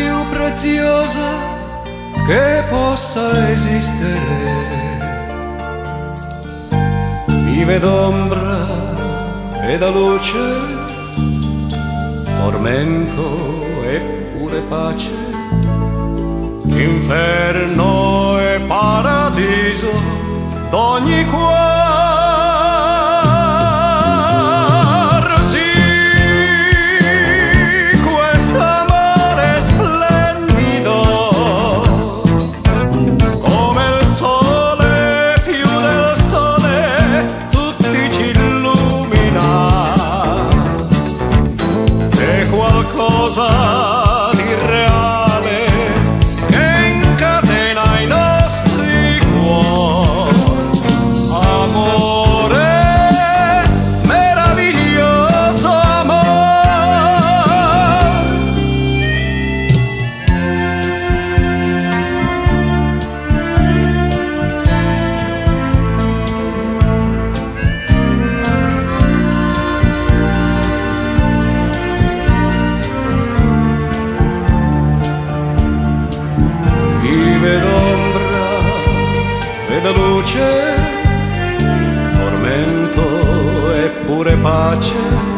più preziosa che possa esistere. Vive d'ombra e da luce, tormento eppure pace, inferno e paradiso d'ogni cuore. luce, tormento eppure pace.